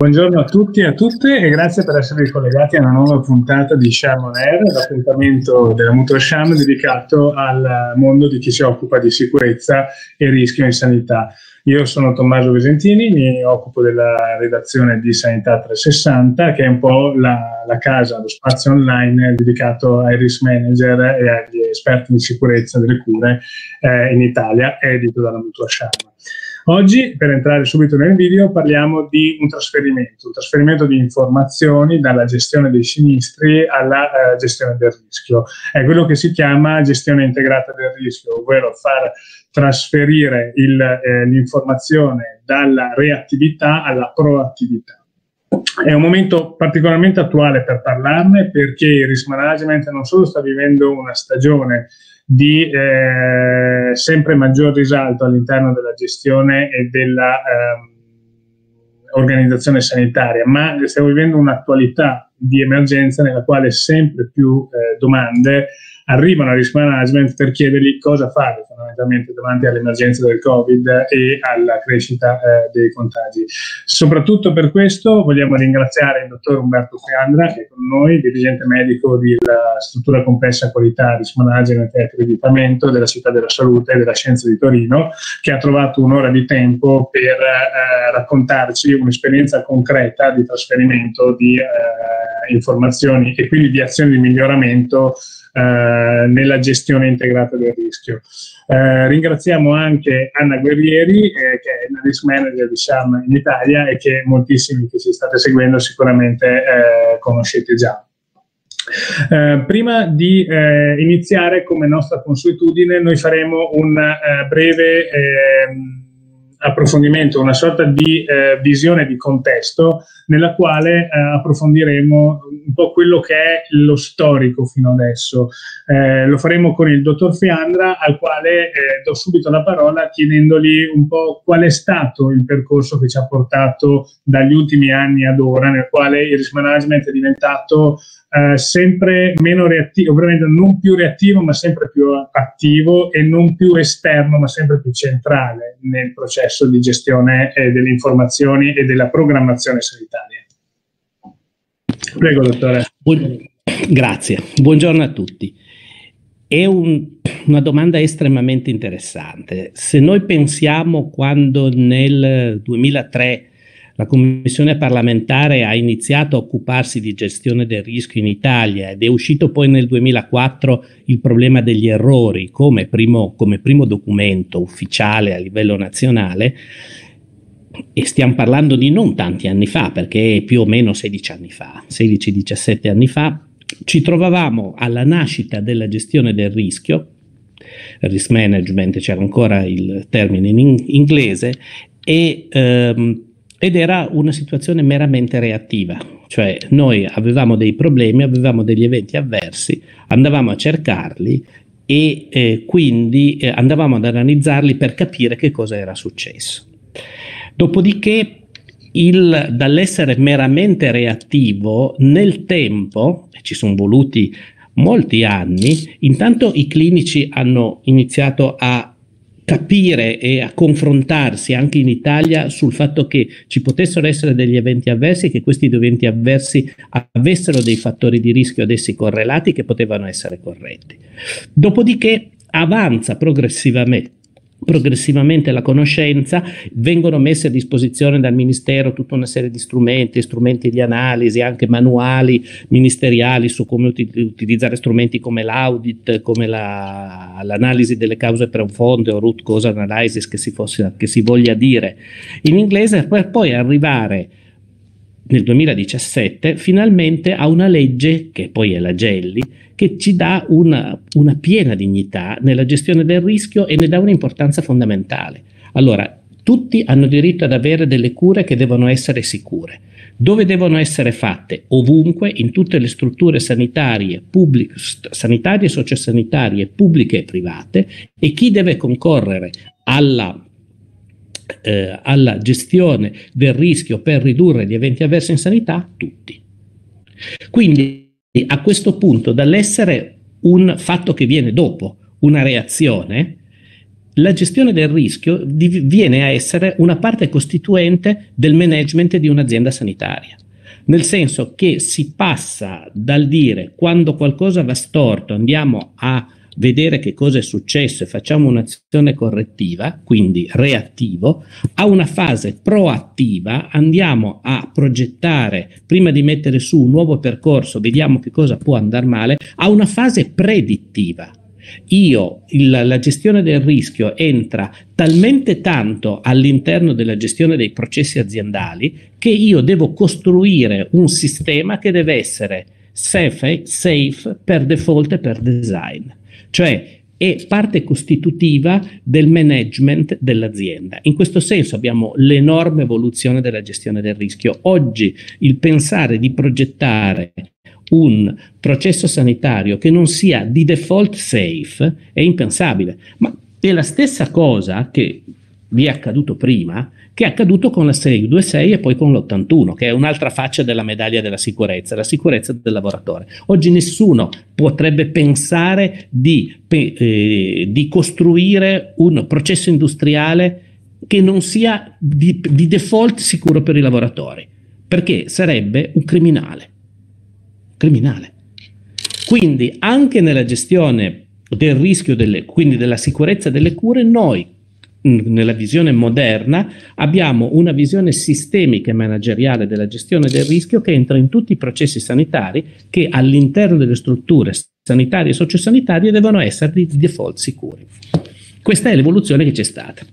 Buongiorno a tutti e a tutte e grazie per esservi collegati a una nuova puntata di Sham On Air, l'appuntamento della Mutua Sham dedicato al mondo di chi si occupa di sicurezza e rischio in sanità. Io sono Tommaso Vesentini, mi occupo della redazione di Sanità 360, che è un po' la, la casa, lo spazio online dedicato ai risk manager e agli esperti in sicurezza delle cure eh, in Italia, edito dalla Mutua Sham. Oggi, per entrare subito nel video, parliamo di un trasferimento, un trasferimento di informazioni dalla gestione dei sinistri alla eh, gestione del rischio. È quello che si chiama gestione integrata del rischio, ovvero far trasferire il, eh, l'informazione dalla reattività alla proattività. È un momento particolarmente attuale per parlarne perché il risk management non solo sta vivendo una stagione di eh, sempre maggior risalto all'interno della gestione e della eh, organizzazione sanitaria, ma stiamo vivendo un'attualità di emergenza nella quale sempre più eh, domande arrivano al risk management per chiedergli cosa fare fondamentalmente davanti all'emergenza del Covid e alla crescita eh, dei contagi. Soprattutto per questo vogliamo ringraziare il dottor Umberto Fiandra, che è con noi, dirigente medico della struttura complessa qualità risk management e accreditamento della città della salute e della scienza di Torino, che ha trovato un'ora di tempo per eh, raccontarci un'esperienza concreta di trasferimento di eh, informazioni e quindi di azioni di miglioramento eh, nella gestione integrata del rischio. Eh, ringraziamo anche Anna Guerrieri, eh, che è la risk manager di SHAM in Italia e che moltissimi che ci state seguendo sicuramente eh, conoscete già. Eh, prima di eh, iniziare, come nostra consuetudine, noi faremo un eh, breve ehm, approfondimento, una sorta di eh, visione di contesto nella quale eh, approfondiremo un po' quello che è lo storico fino adesso. Eh, lo faremo con il dottor Fiandra, al quale eh, do subito la parola chiedendogli un po' qual è stato il percorso che ci ha portato dagli ultimi anni ad ora, nel quale il risk management è diventato eh, sempre meno reattivo, ovviamente non più reattivo ma sempre più attivo e non più esterno ma sempre più centrale nel processo di gestione eh, delle informazioni e della programmazione sanitaria. Prego, dottore. Buon... Grazie, buongiorno a tutti. È un, una domanda estremamente interessante. Se noi pensiamo quando nel 2003 la Commissione parlamentare ha iniziato a occuparsi di gestione del rischio in Italia ed è uscito poi nel 2004 il problema degli errori come primo, come primo documento ufficiale a livello nazionale. E stiamo parlando di non tanti anni fa, perché più o meno 16 anni fa, 16-17 anni fa, ci trovavamo alla nascita della gestione del rischio, risk management, c'era ancora il termine in inglese, e ehm, ed era una situazione meramente reattiva, cioè noi avevamo dei problemi, avevamo degli eventi avversi, andavamo a cercarli e eh, quindi eh, andavamo ad analizzarli per capire che cosa era successo. Dopodiché il, dall'essere meramente reattivo nel tempo, ci sono voluti molti anni, intanto i clinici hanno iniziato a capire e a confrontarsi anche in Italia sul fatto che ci potessero essere degli eventi avversi e che questi eventi avversi avessero dei fattori di rischio ad essi correlati che potevano essere corretti. Dopodiché avanza progressivamente progressivamente la conoscenza, vengono messe a disposizione dal Ministero tutta una serie di strumenti, strumenti di analisi, anche manuali ministeriali su come utilizzare strumenti come l'audit, come la, l'analisi delle cause profonde o root cause analysis che si, fosse, che si voglia dire. In inglese, per poi arrivare nel 2017 finalmente a una legge, che poi è la Gelli, che ci dà una, una piena dignità nella gestione del rischio e ne dà un'importanza fondamentale. Allora, tutti hanno diritto ad avere delle cure che devono essere sicure. Dove devono essere fatte? Ovunque, in tutte le strutture sanitarie, pubbliche, sanitarie, sociosanitarie, pubbliche e private, e chi deve concorrere alla, eh, alla gestione del rischio per ridurre gli eventi avversi in sanità? Tutti. Quindi a questo punto, dall'essere un fatto che viene dopo, una reazione, la gestione del rischio viene a essere una parte costituente del management di un'azienda sanitaria. Nel senso che si passa dal dire quando qualcosa va storto andiamo a vedere che cosa è successo e facciamo un'azione correttiva, quindi reattivo, a una fase proattiva, andiamo a progettare, prima di mettere su un nuovo percorso, vediamo che cosa può andare male, a una fase predittiva, io il, la gestione del rischio entra talmente tanto all'interno della gestione dei processi aziendali che io devo costruire un sistema che deve essere safe, safe per default e per design, cioè è parte costitutiva del management dell'azienda. In questo senso abbiamo l'enorme evoluzione della gestione del rischio. Oggi il pensare di progettare un processo sanitario che non sia di default safe è impensabile, ma è la stessa cosa che vi è accaduto prima, che è accaduto con la 626 e poi con l'81, che è un'altra faccia della medaglia della sicurezza, la sicurezza del lavoratore. Oggi nessuno potrebbe pensare di, eh, di costruire un processo industriale che non sia di, di default sicuro per i lavoratori, perché sarebbe un criminale criminale. Quindi anche nella gestione del rischio, delle, quindi della sicurezza delle cure, noi nella visione moderna abbiamo una visione sistemica e manageriale della gestione del rischio che entra in tutti i processi sanitari che all'interno delle strutture sanitarie e sociosanitarie devono essere di default sicuri. Questa è l'evoluzione che c'è stata.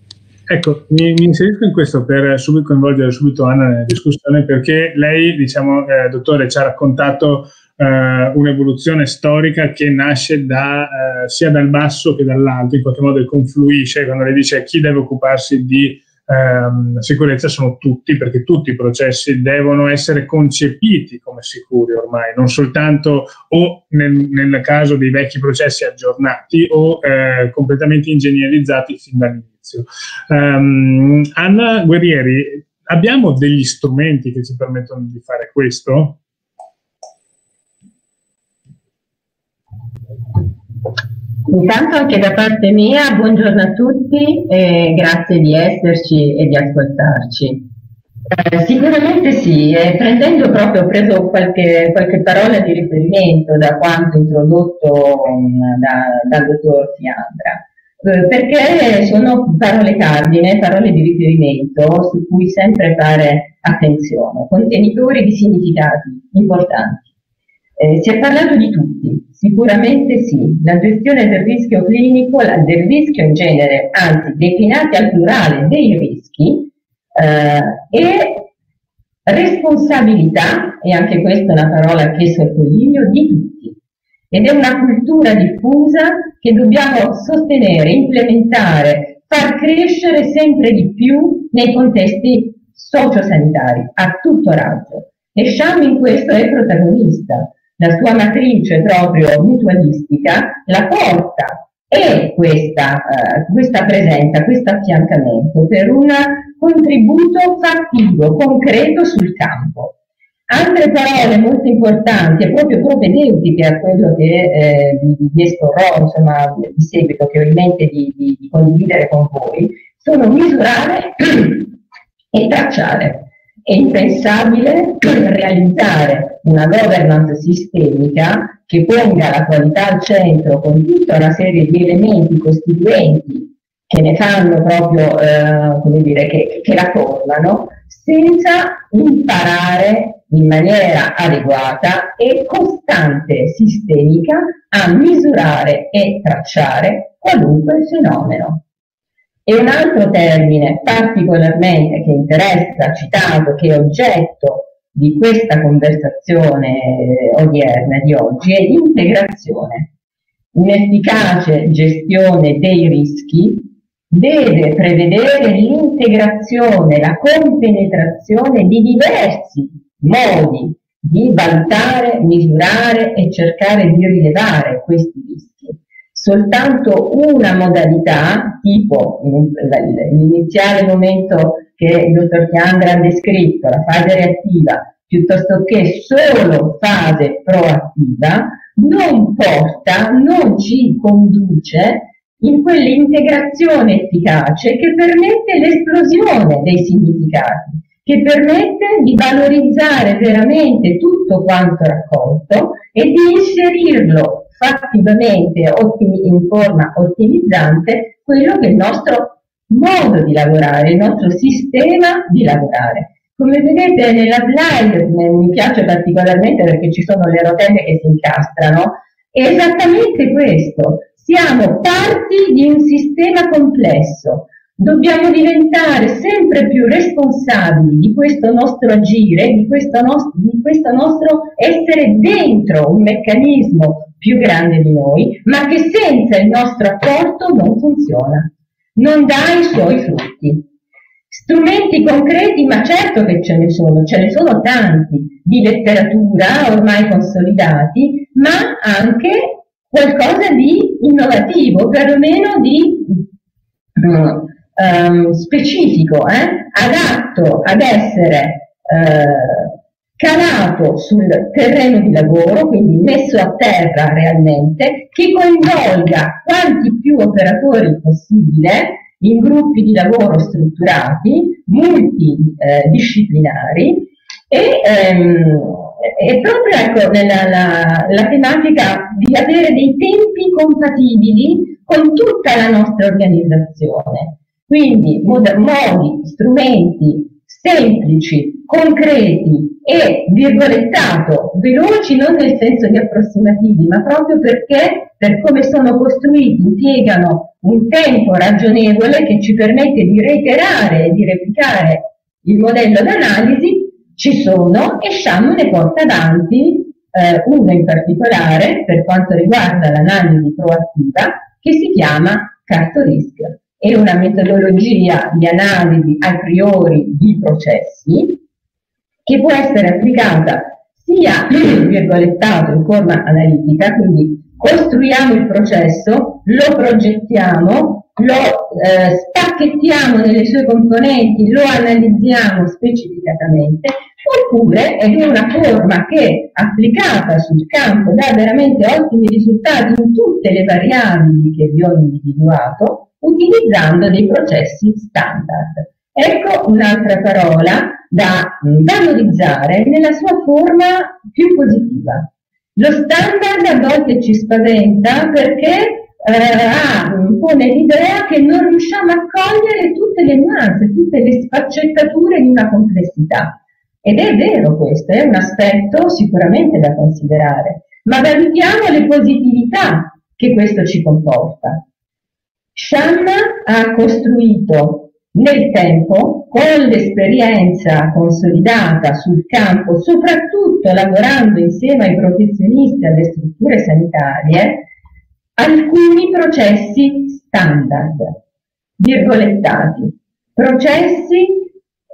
Ecco, mi, mi, inserisco in questo per subito coinvolgere subito Anna nella discussione perché lei, diciamo, eh, dottore, ci ha raccontato eh, un'evoluzione storica che nasce da, eh, sia dal basso che dall'alto, in qualche modo confluisce quando lei dice chi deve occuparsi di ehm, sicurezza sono tutti, perché tutti i processi devono essere concepiti come sicuri ormai, non soltanto o nel, nel caso dei vecchi processi aggiornati o eh, completamente ingegnerizzati fin dall'inizio. Um, Anna Guerrieri, abbiamo degli strumenti che ci permettono di fare questo? Intanto anche da parte mia, buongiorno a tutti e grazie di esserci e di ascoltarci. Eh, sicuramente sì, eh, prendendo proprio, ho preso qualche, qualche, parola di riferimento da quanto introdotto um, da, dal dottor Fiandra. Eh, perché sono parole cardine, parole di riferimento su cui sempre fare attenzione, contenitori di significati importanti. Eh, si è parlato di tutti, sicuramente sì, la gestione del rischio clinico, la, del rischio in genere, anzi declinati al plurale dei rischi, eh, e responsabilità, e anche questa è una parola che sottolineo, di tutti ed è una cultura diffusa che dobbiamo sostenere, implementare, far crescere sempre di più nei contesti sociosanitari, a tutto raggio. E Sham in questo è protagonista. La sua matrice proprio mutualistica la porta e questa, uh, questa presenza, questo affiancamento per un contributo fattivo, concreto sul campo. Altre parole molto importanti e proprio propedeutiche a quello che eh, vi, vi esporrò insomma, di seguito, che ho in mente di, di, di condividere con voi, sono misurare e tracciare. È impensabile realizzare una governance sistemica che ponga la qualità al centro con tutta una serie di elementi costituenti che ne fanno proprio, eh, come dire, che, che la formano, senza imparare in maniera adeguata e costante sistemica a misurare e tracciare qualunque fenomeno. E un altro termine particolarmente che interessa, citato, che è oggetto di questa conversazione odierna di oggi, è l'integrazione. Un'efficace gestione dei rischi deve prevedere l'integrazione, la compenetrazione di diversi modi di valutare, misurare e cercare di rilevare questi rischi. Soltanto una modalità, tipo l'iniziale momento che il dottor Chiandra ha descritto, la fase reattiva, piuttosto che solo fase proattiva, non porta, non ci conduce in quell'integrazione efficace che permette l'esplosione dei significati, che permette di valorizzare veramente tutto quanto raccolto e di inserirlo fattivamente in forma ottimizzante quello che è il nostro modo di lavorare, il nostro sistema di lavorare. Come vedete nella slide, mi piace particolarmente perché ci sono le rotelle che si incastrano, è esattamente questo. Siamo parti di un sistema complesso. Dobbiamo diventare sempre più responsabili di questo nostro agire, di questo, nostro, di questo nostro essere dentro un meccanismo più grande di noi, ma che senza il nostro apporto non funziona, non dà i suoi frutti. Strumenti concreti, ma certo che ce ne sono, ce ne sono tanti, di letteratura ormai consolidati, ma anche qualcosa di innovativo, perlomeno di um, specifico, eh? adatto ad essere uh, calato sul terreno di lavoro, quindi messo a terra realmente, che coinvolga quanti più operatori possibile in gruppi di lavoro strutturati, multidisciplinari e, ehm, e proprio ecco, nella, la, la tematica di avere dei tempi compatibili con tutta la nostra organizzazione. Quindi mod- modi, strumenti semplici, concreti e virgolettato, veloci non nel senso di approssimativi, ma proprio perché per come sono costruiti impiegano un tempo ragionevole che ci permette di reiterare e di replicare il modello d'analisi, ci sono e Sham ne porta avanti eh, uno in particolare per quanto riguarda l'analisi proattiva che si chiama Cartorisk è una metodologia di analisi a priori di processi che può essere applicata sia virgolettato in forma analitica, quindi costruiamo il processo, lo progettiamo, lo eh, spacchettiamo nelle sue componenti, lo analizziamo specificatamente, oppure è una forma che applicata sul campo dà veramente ottimi risultati in tutte le variabili che vi ho individuato, utilizzando dei processi standard. Ecco un'altra parola da valorizzare nella sua forma più positiva. Lo standard a volte ci spaventa perché eh, pone l'idea che non riusciamo a cogliere tutte le nuance, tutte le sfaccettature di una complessità. Ed è vero questo, è un aspetto sicuramente da considerare, ma valutiamo le positività che questo ci comporta. Shanna ha costruito nel tempo, con l'esperienza consolidata sul campo, soprattutto lavorando insieme ai professionisti alle strutture sanitarie, alcuni processi standard, virgolettati, processi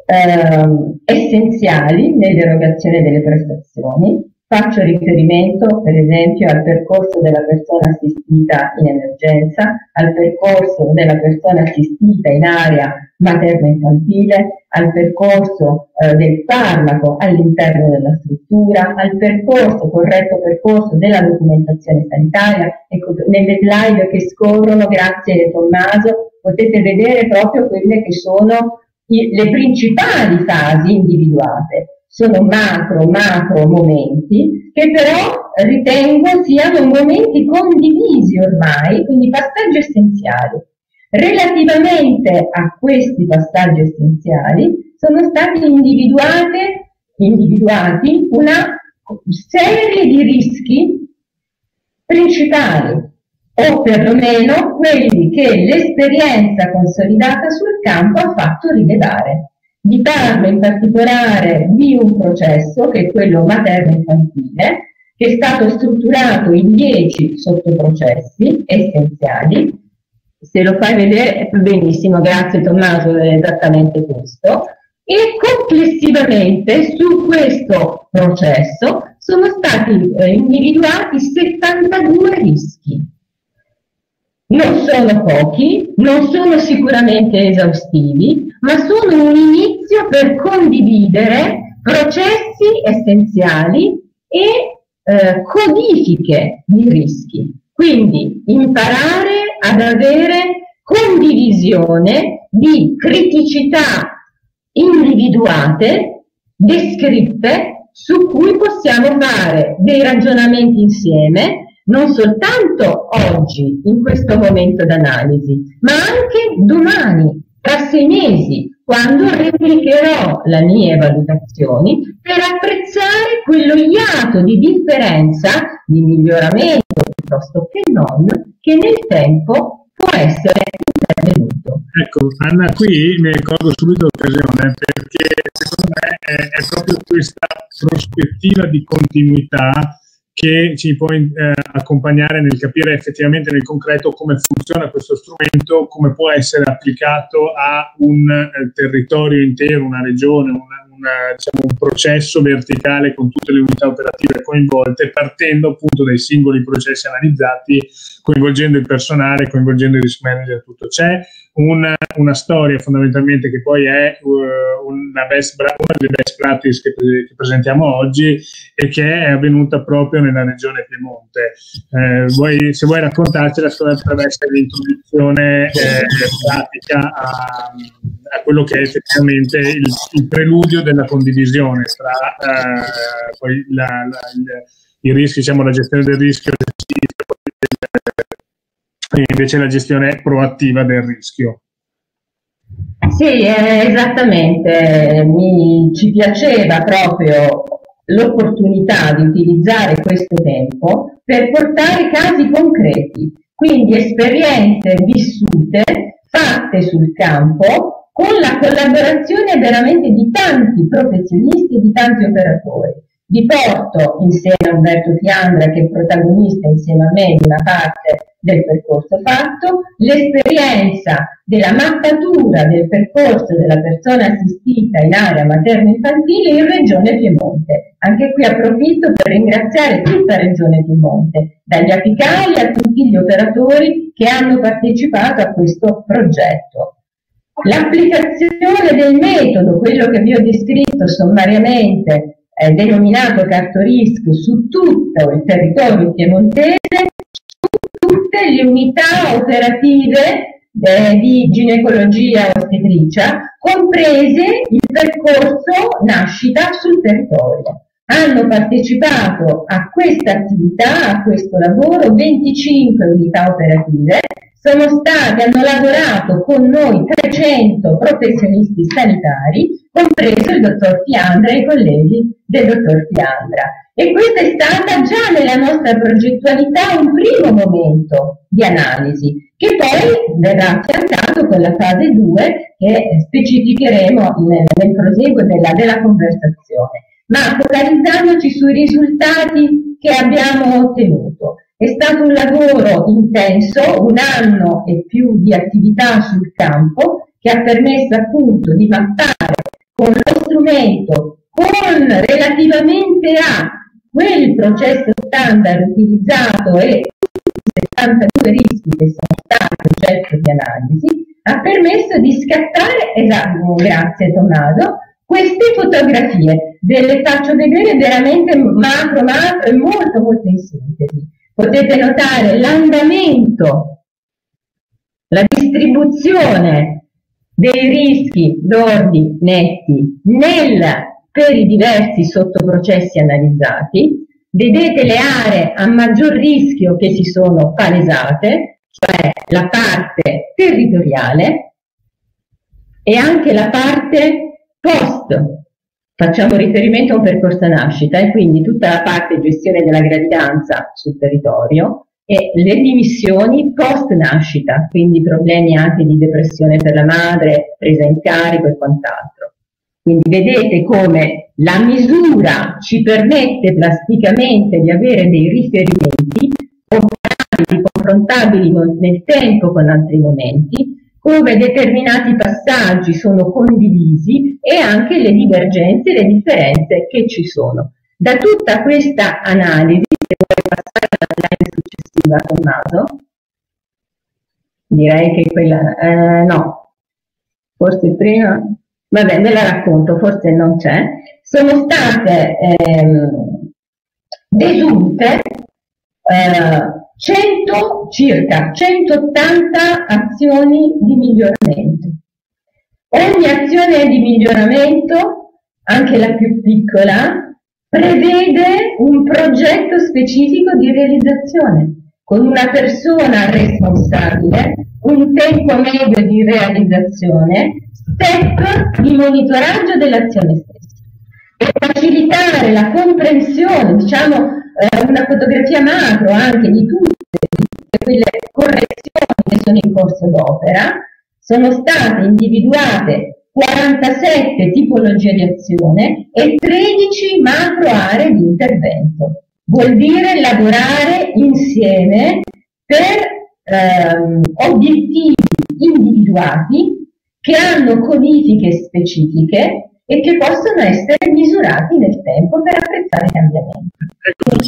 eh, essenziali nell'erogazione delle prestazioni, Faccio riferimento per esempio al percorso della persona assistita in emergenza, al percorso della persona assistita in area materno-infantile, al percorso eh, del farmaco all'interno della struttura, al percorso, corretto percorso della documentazione sanitaria. Ecco, nelle slide che scorrono, grazie a Tommaso, potete vedere proprio quelle che sono i, le principali fasi individuate sono macro, macro momenti che però ritengo siano momenti condivisi ormai, quindi passaggi essenziali. Relativamente a questi passaggi essenziali sono stati individuati una serie di rischi principali o perlomeno quelli che l'esperienza consolidata sul campo ha fatto rilevare. Vi parlo in particolare di un processo che è quello materno-infantile, che è stato strutturato in dieci sottoprocessi essenziali. Se lo fai vedere benissimo, grazie Tommaso, è esattamente questo. E complessivamente su questo processo sono stati eh, individuati 72 rischi non sono pochi, non sono sicuramente esaustivi, ma sono un inizio per condividere processi essenziali e eh, codifiche di rischi. Quindi imparare ad avere condivisione di criticità individuate, descritte, su cui possiamo fare dei ragionamenti insieme, non soltanto oggi, in questo momento d'analisi, ma anche domani, tra sei mesi, quando replicherò le mie valutazioni per apprezzare quello iato di differenza, di miglioramento piuttosto che non, che nel tempo può essere intervenuto. Ecco, Anna, qui mi ricordo subito l'occasione perché secondo me è, è proprio questa prospettiva di continuità che ci può eh, accompagnare nel capire effettivamente nel concreto come funziona questo strumento, come può essere applicato a un eh, territorio intero, una regione, una, una, diciamo, un processo verticale con tutte le unità operative coinvolte, partendo appunto dai singoli processi analizzati, coinvolgendo il personale, coinvolgendo i risk manager, tutto. C'è una, una storia fondamentalmente che poi è uh, una, best, una, delle best practice che, che, presentiamo oggi e che è avvenuta proprio nella regione Piemonte. Eh, vuoi, se vuoi raccontarci la storia attraverso l'introduzione eh, pratica a, a, quello che è effettivamente il, il preludio della condivisione tra eh, poi la, la, il, i rischi, diciamo la gestione del rischio e invece la gestione proattiva del rischio. Sì, eh, esattamente, mi, ci piaceva proprio l'opportunità di utilizzare questo tempo per portare casi concreti, quindi esperienze vissute, fatte sul campo, con la collaborazione veramente di tanti professionisti e di tanti operatori. Vi porto insieme a Umberto Fiandra, che è protagonista insieme a me di una parte del percorso fatto, l'esperienza della mappatura del percorso della persona assistita in area materno-infantile in Regione Piemonte. Anche qui approfitto per ringraziare tutta Regione Piemonte, dagli apicali a tutti gli operatori che hanno partecipato a questo progetto. L'applicazione del metodo, quello che vi ho descritto sommariamente, eh, denominato Cartorisk su tutto il territorio piemontese, le unità operative eh, di ginecologia ostetricia, comprese il percorso nascita sul territorio. Hanno partecipato a questa attività, a questo lavoro, 25 unità operative sono stati, hanno lavorato con noi 300 professionisti sanitari, compreso il dottor Fiandra e i colleghi del dottor Fiandra. E questa è stata già nella nostra progettualità un primo momento di analisi, che poi verrà affiancato con la fase 2 che specificheremo nel, nel proseguo della, della conversazione. Ma focalizzandoci sui risultati che abbiamo ottenuto. È stato un lavoro intenso, un anno e più di attività sul campo che ha permesso appunto di mappare con lo strumento, con relativamente a quel processo standard utilizzato e i 72 rischi che sono stati oggetto di analisi, ha permesso di scattare, esatto, grazie Tommaso, queste fotografie. Ve le faccio vedere veramente macro, macro e molto, molto in sintesi potete notare l'andamento, la distribuzione dei rischi lordi netti nel, per i diversi sottoprocessi analizzati, vedete le aree a maggior rischio che si sono palesate, cioè la parte territoriale e anche la parte post Facciamo riferimento a un percorso nascita e quindi tutta la parte gestione della gravidanza sul territorio e le dimissioni post nascita, quindi problemi anche di depressione per la madre, presa in carico e quant'altro. Quindi vedete come la misura ci permette plasticamente di avere dei riferimenti comparabili, confrontabili nel tempo con altri momenti, come determinati passaggi sono condivisi e anche le divergenze e le differenze che ci sono. Da tutta questa analisi, se vuoi passare alla slide successiva, Tommaso, direi che quella, eh, no, forse prima, vabbè, me la racconto, forse non c'è, sono state ehm, desunte eh, 100, circa 180 azioni di miglioramento. Ogni azione di miglioramento, anche la più piccola, prevede un progetto specifico di realizzazione con una persona responsabile, un tempo medio di realizzazione, step di monitoraggio dell'azione stessa. Per facilitare la comprensione, diciamo eh, una fotografia macro anche di tutte, di tutte quelle correzioni che sono in corso d'opera, sono state individuate 47 tipologie di azione e 13 macro aree di intervento. Vuol dire lavorare insieme per ehm, obiettivi individuati che hanno codifiche specifiche e che possono essere misurati nel tempo per apprezzare i cambiamenti.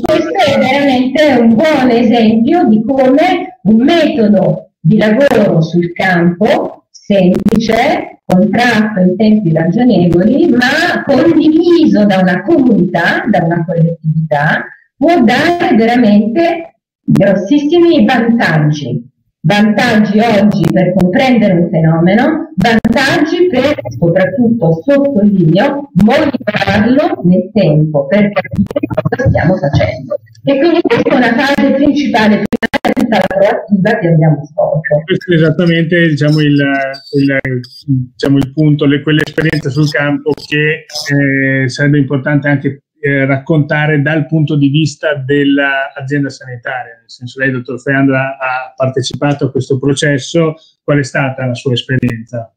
Questo è veramente un buon esempio di come un metodo di lavoro sul campo semplice, contratto in tempi ragionevoli, ma condiviso da una comunità, da una collettività, può dare veramente grossissimi vantaggi. Vantaggi oggi per comprendere un fenomeno, vantaggi per, soprattutto sottolineo, monitorarlo nel tempo per capire cosa stiamo facendo. E quindi questa è una fase principale, tutta la proattiva che abbiamo svolto. Questo è esattamente diciamo, il, il, diciamo, il punto, le, quell'esperienza sul campo che eh, sarebbe importante anche eh, raccontare dal punto di vista dell'azienda sanitaria, nel senso lei, dottor Feandra, ha partecipato a questo processo, qual è stata la sua esperienza?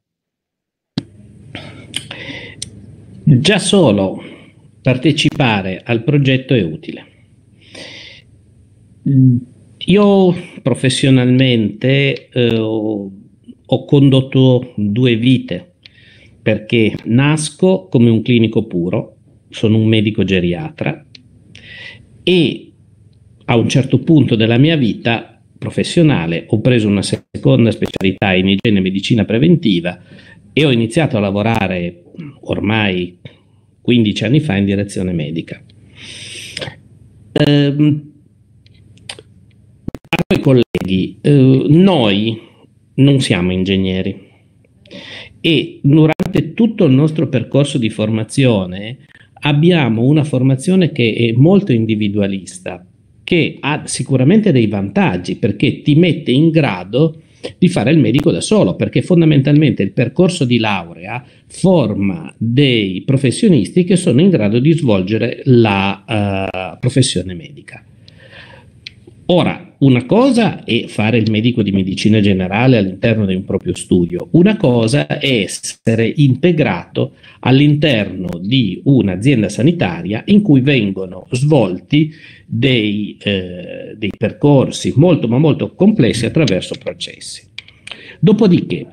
Già solo partecipare al progetto è utile. Io professionalmente eh, ho condotto due vite perché nasco come un clinico puro sono un medico geriatra e a un certo punto della mia vita professionale ho preso una seconda specialità in igiene e medicina preventiva e ho iniziato a lavorare ormai 15 anni fa in direzione medica. Ehm, a noi colleghi, eh, noi non siamo ingegneri e durante tutto il nostro percorso di formazione abbiamo una formazione che è molto individualista, che ha sicuramente dei vantaggi perché ti mette in grado di fare il medico da solo, perché fondamentalmente il percorso di laurea forma dei professionisti che sono in grado di svolgere la uh, professione medica. Ora, una cosa è fare il medico di medicina generale all'interno di un proprio studio, una cosa è essere integrato all'interno di un'azienda sanitaria in cui vengono svolti dei, eh, dei percorsi molto ma molto complessi attraverso processi. Dopodiché,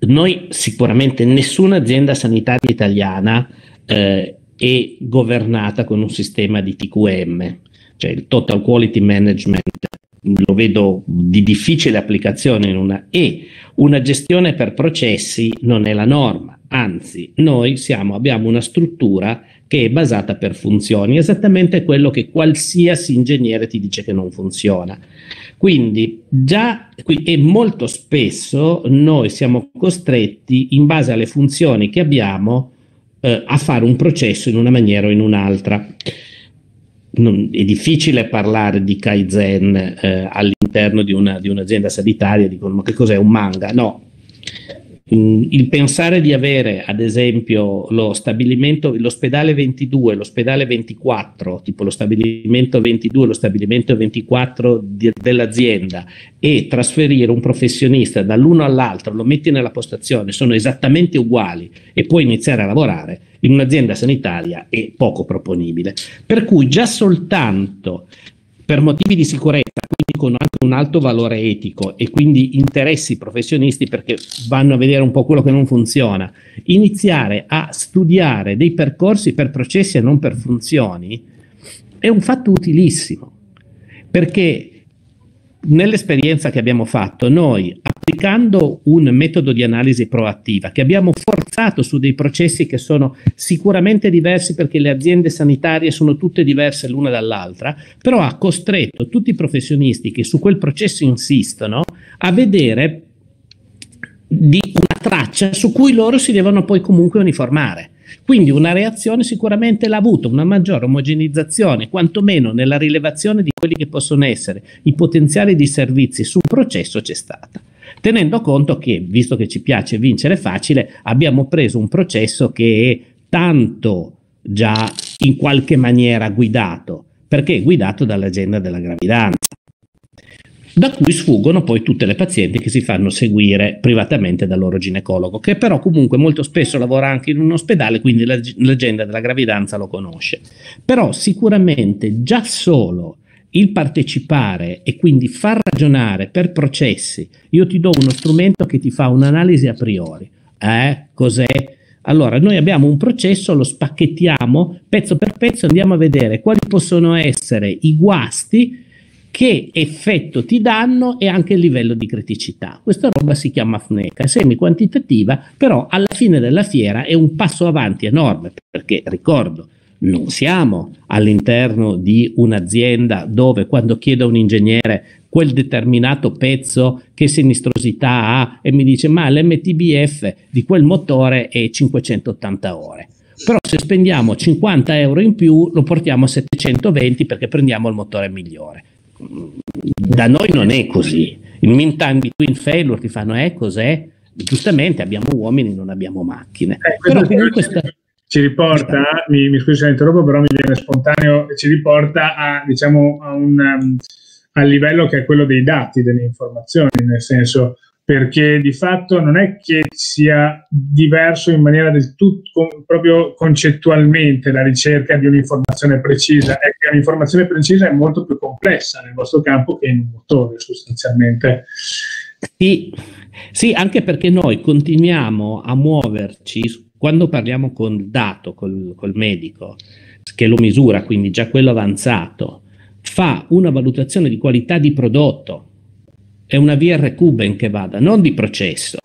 noi sicuramente nessuna azienda sanitaria italiana eh, è governata con un sistema di TQM cioè il total quality management lo vedo di difficile applicazione in una e. Una gestione per processi non è la norma, anzi noi siamo, abbiamo una struttura che è basata per funzioni, esattamente quello che qualsiasi ingegnere ti dice che non funziona. Quindi già e molto spesso noi siamo costretti in base alle funzioni che abbiamo eh, a fare un processo in una maniera o in un'altra non, è difficile parlare di Kaizen eh, all'interno di, una, di, un'azienda sanitaria, dicono ma che cos'è un manga? No, il pensare di avere ad esempio lo stabilimento, l'ospedale 22, l'ospedale 24, tipo lo stabilimento 22, lo stabilimento 24 di, dell'azienda e trasferire un professionista dall'uno all'altro, lo metti nella postazione, sono esattamente uguali e puoi iniziare a lavorare, in un'azienda sanitaria è poco proponibile. Per cui già soltanto per motivi di sicurezza, con anche un alto valore etico e quindi interessi professionisti perché vanno a vedere un po' quello che non funziona, iniziare a studiare dei percorsi per processi e non per funzioni è un fatto utilissimo perché nell'esperienza che abbiamo fatto noi applicando un metodo di analisi proattiva che abbiamo forzato su dei processi che sono sicuramente diversi perché le aziende sanitarie sono tutte diverse l'una dall'altra, però ha costretto tutti i professionisti che su quel processo insistono a vedere di una traccia su cui loro si devono poi comunque uniformare. Quindi una reazione sicuramente l'ha avuto, una maggiore omogenizzazione, quantomeno nella rilevazione di quelli che possono essere i potenziali di servizi sul processo c'è stata. Tenendo conto che, visto che ci piace vincere facile, abbiamo preso un processo che è tanto già in qualche maniera guidato, perché è guidato dall'agenda della gravidanza da cui sfuggono poi tutte le pazienti che si fanno seguire privatamente dal loro ginecologo, che però comunque molto spesso lavora anche in un ospedale, quindi l'agenda della gravidanza lo conosce. Però sicuramente già solo il partecipare e quindi far ragionare per processi, io ti do uno strumento che ti fa un'analisi a priori. Eh, cos'è? Allora, noi abbiamo un processo, lo spacchettiamo pezzo per pezzo, andiamo a vedere quali possono essere i guasti che effetto ti danno e anche il livello di criticità. Questa roba si chiama FNECA, semi-quantitativa, però alla fine della fiera è un passo avanti enorme, perché ricordo, non siamo all'interno di un'azienda dove quando chiedo a un ingegnere quel determinato pezzo che sinistrosità ha e mi dice ma l'MTBF di quel motore è 580 ore. Però se spendiamo 50 euro in più lo portiamo a 720 perché prendiamo il motore migliore da noi non è così. Il mean time between failure ti fanno, eh, cos'è? Giustamente abbiamo uomini, non abbiamo macchine. Eh, Però comunque sta... ci riporta, mi, mi scusi se interrompo, però mi viene spontaneo, ci riporta a, diciamo, a un, um, al livello che è quello dei dati, delle informazioni, nel senso perché di fatto non è che sia diverso in maniera del tutto proprio concettualmente la ricerca di un'informazione precisa, è che un'informazione precisa è molto più complessa nel vostro campo che in un motore sostanzialmente. Sì, sì anche perché noi continuiamo a muoverci quando parliamo con il dato, col, col medico, che lo misura, quindi già quello avanzato, fa una valutazione di qualità di prodotto è una VRQ ben che vada, non di processo.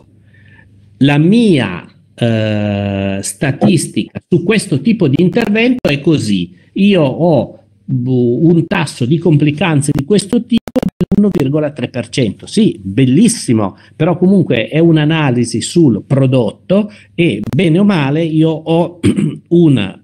La mia eh, statistica su questo tipo di intervento è così. Io ho un tasso di complicanze di questo tipo dell'1,3%. Sì, bellissimo, però comunque è un'analisi sul prodotto e bene o male io ho un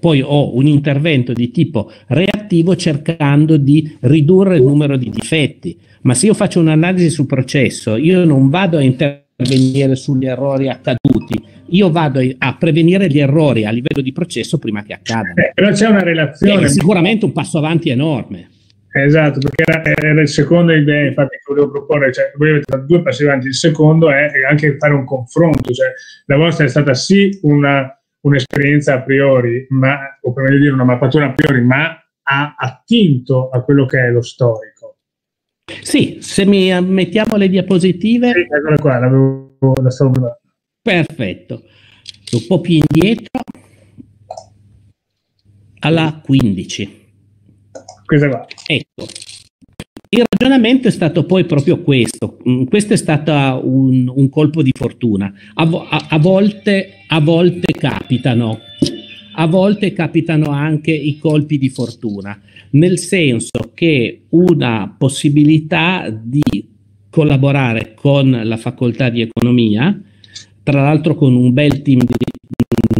poi ho un intervento di tipo reattivo cercando di ridurre il numero di difetti. Ma se io faccio un'analisi sul processo, io non vado a intervenire sugli errori accaduti, io vado a prevenire gli errori a livello di processo prima che accadano. Eh, però c'è una relazione. È sicuramente un passo avanti enorme. Esatto, perché era, era il secondo idea infatti che volevo proporre, cioè voi avete fatto due passi avanti, il secondo è anche fare un confronto, cioè la vostra è stata sì una, un'esperienza a priori, ma, o per meglio dire una mappatura a priori, ma ha attinto a quello che è lo storico. Sì, se mi mettiamo le diapositive. Sì, eccola qua, l'avevo, la stavo guardando. Perfetto. Un po' più indietro, alla 15. Questa qua. Ecco. Il ragionamento è stato poi proprio questo. Mm, questo è stato un, un colpo di fortuna. A, a, a, volte, a volte capitano a volte capitano anche i colpi di fortuna, nel senso che una possibilità di collaborare con la facoltà di economia, tra l'altro con un bel team di,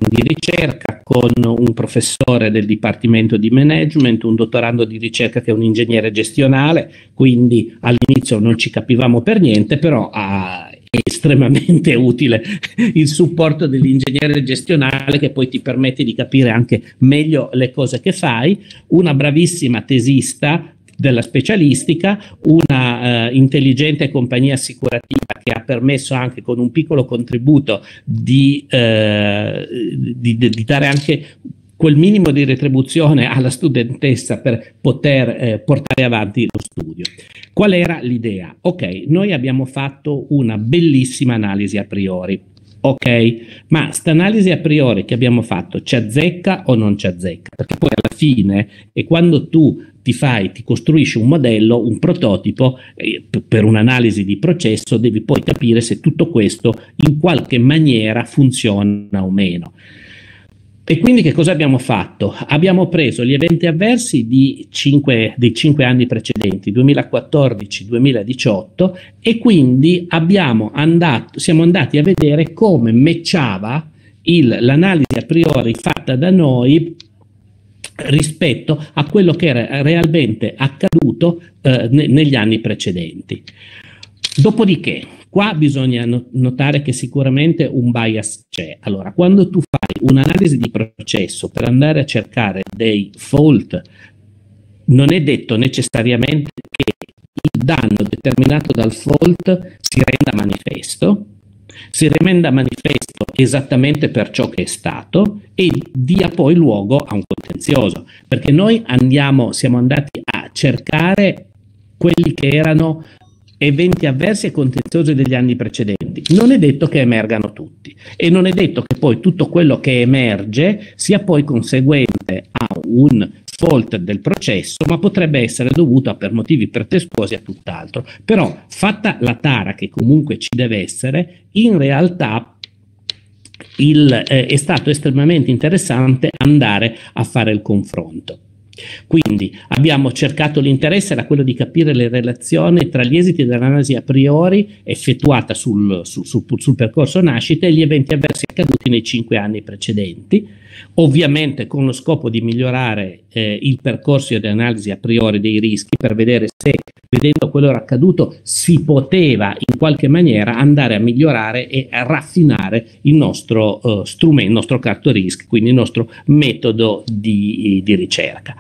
di ricerca, con un professore del Dipartimento di Management, un dottorando di ricerca che è un ingegnere gestionale, quindi all'inizio non ci capivamo per niente, però ha è estremamente utile il supporto dell'ingegnere gestionale che poi ti permette di capire anche meglio le cose che fai, una bravissima tesista della specialistica, una uh, intelligente compagnia assicurativa che ha permesso anche con un piccolo contributo di, uh, di, di dare anche quel minimo di retribuzione alla studentessa per poter eh, portare avanti lo studio. Qual era l'idea? Ok, noi abbiamo fatto una bellissima analisi a priori. Ok, ma questa analisi a priori che abbiamo fatto ci azzecca o non ci azzecca? Perché poi alla fine, e quando tu ti fai, ti costruisci un modello, un prototipo, eh, per un'analisi di processo devi poi capire se tutto questo in qualche maniera funziona o meno. E quindi che cosa abbiamo fatto? Abbiamo preso gli eventi avversi cinque, dei cinque anni precedenti, 2014-2018, e quindi andato, siamo andati a vedere come matchava l'analisi a priori fatta da noi rispetto a quello che era realmente accaduto eh, ne, negli anni precedenti. Dopodiché, qua bisogna notare che sicuramente un bias c'è. Allora, quando tu fai un'analisi di processo per andare a cercare dei fault, non è detto necessariamente che il danno determinato dal fault si renda manifesto, si rimenda manifesto esattamente per ciò che è stato e dia poi luogo a un contenzioso, perché noi andiamo, siamo andati a cercare quelli che erano eventi avversi e contenziosi degli anni precedenti. Non è detto che emergano tutti e non è detto che poi tutto quello che emerge sia poi conseguente a un fault del processo, ma potrebbe essere dovuta per motivi pretestuosi a tutt'altro. Però fatta la tara che comunque ci deve essere, in realtà il, eh, è stato estremamente interessante andare a fare il confronto. Quindi abbiamo cercato l'interesse era quello di capire le relazioni tra gli esiti dell'analisi a priori effettuata sul, sul, sul, sul percorso nascita e gli eventi avversi accaduti nei cinque anni precedenti, ovviamente con lo scopo di migliorare eh, il percorso di analisi a priori dei rischi per vedere se vedendo quello accaduto si poteva in qualche maniera andare a migliorare e a raffinare il nostro uh, strumento, il nostro carto risk, quindi il nostro metodo di, di ricerca.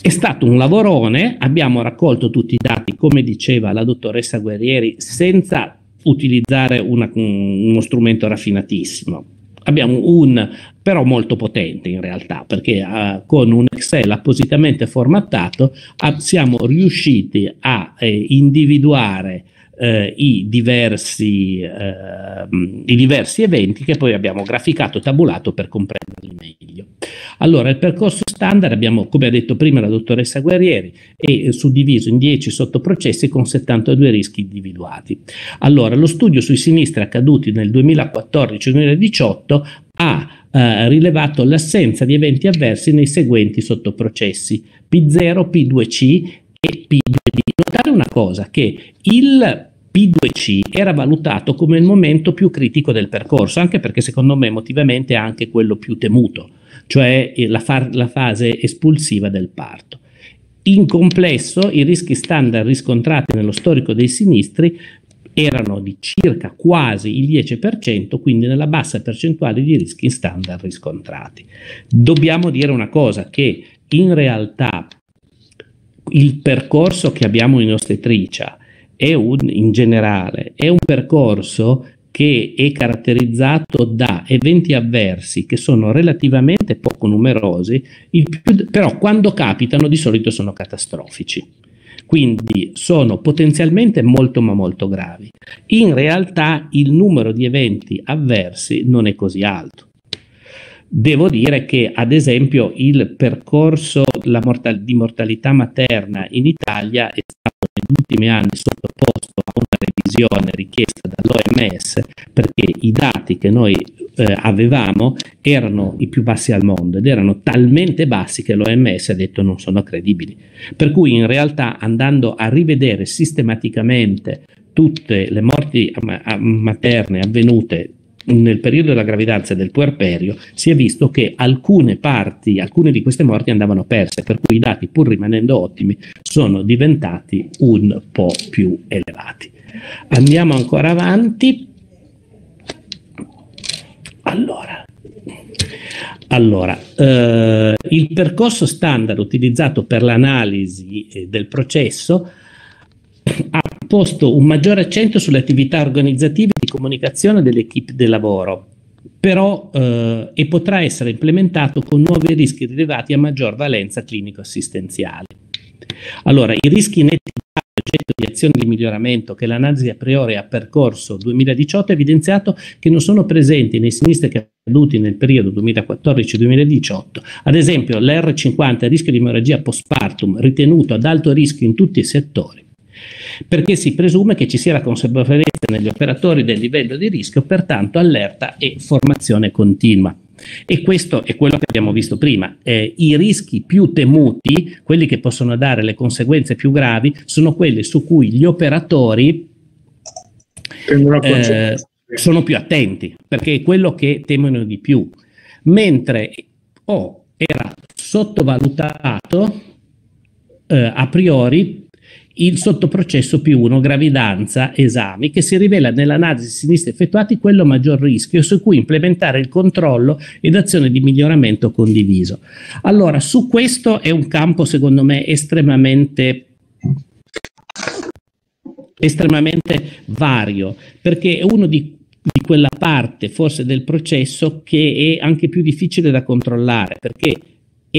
È stato un lavorone, abbiamo raccolto tutti i dati, come diceva la dottoressa Guerrieri, senza utilizzare una, uno strumento raffinatissimo. Abbiamo un, però molto potente in realtà, perché uh, con un Excel appositamente formattato uh, siamo riusciti a eh, individuare eh, i, diversi, eh, i, diversi, eventi che poi abbiamo graficato e tabulato per comprenderli meglio. Allora, il percorso standard abbiamo, come ha detto prima la dottoressa Guerrieri, è suddiviso in 10 sottoprocessi con 72 rischi individuati. Allora, lo studio sui sinistri accaduti nel 2014-2018 ha eh, rilevato l'assenza di eventi avversi nei seguenti sottoprocessi P0, P2C e P2D. Notare una cosa, che il P2C era valutato come il momento più critico del percorso, anche perché secondo me emotivamente è anche quello più temuto, cioè la, fa- la fase espulsiva del parto. In complesso i rischi standard riscontrati nello storico dei sinistri erano di circa quasi il 10%, quindi nella bassa percentuale di rischi standard riscontrati. Dobbiamo dire una cosa, che in realtà il percorso che abbiamo in ostetricia è un, in generale, è un percorso che è caratterizzato da eventi avversi che sono relativamente poco numerosi, più, però quando capitano di solito sono catastrofici. Quindi sono potenzialmente molto ma molto gravi. In realtà il numero di eventi avversi non è così alto. Devo dire che, ad esempio, il percorso mortal- di mortalità materna in Italia è stato ultimi anni sottoposto a una revisione richiesta dall'OMS perché i dati che noi eh, avevamo erano i più bassi al mondo ed erano talmente bassi che l'OMS ha detto non sono credibili. Per cui in realtà andando a rivedere sistematicamente tutte le morti materne avvenute nel periodo della gravidanza e del puerperio si è visto che alcune parti, alcune di queste morti andavano perse, per cui i dati, pur rimanendo ottimi, sono diventati un po' più elevati. Andiamo ancora avanti. Allora, allora, eh, il percorso standard utilizzato per l'analisi eh, del processo ha posto un maggiore accento sulle attività organizzative di comunicazione dell'equipe del lavoro, però eh, e potrà essere implementato con nuovi rischi rilevati a maggior valenza clinico-assistenziale. Allora, i rischi netti oggetto di azioni di miglioramento che l'analisi a priori ha percorso 2018 ha evidenziato che non sono presenti nei sinistri caduti nel periodo 2014-2018. Ad esempio, l'R50 a rischio di emorragia postpartum ritenuto ad alto rischio in tutti i settori perché si presume che ci sia la consapevolezza negli operatori del livello di rischio, pertanto allerta e formazione continua. E questo è quello che abbiamo visto prima. Eh, I rischi più temuti, quelli che possono dare le conseguenze più gravi, sono quelli su cui gli operatori eh, sono più attenti, perché è quello che temono di più. Mentre oh, era sottovalutato eh, a priori il sottoprocesso più 1, gravidanza, esami, che si rivela nell'analisi sinistra effettuati quello a maggior rischio su cui implementare il controllo ed azione di miglioramento condiviso. Allora, su questo è un campo secondo me estremamente estremamente vario, perché è uno di, di quella parte forse del processo che è anche più difficile da controllare, perché